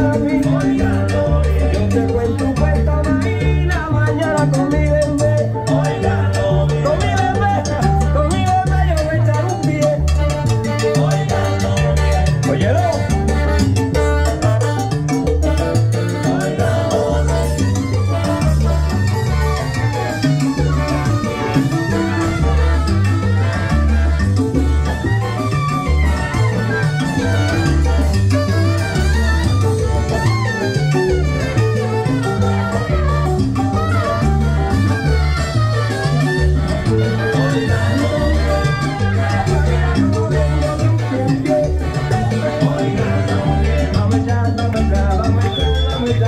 Hallelujah.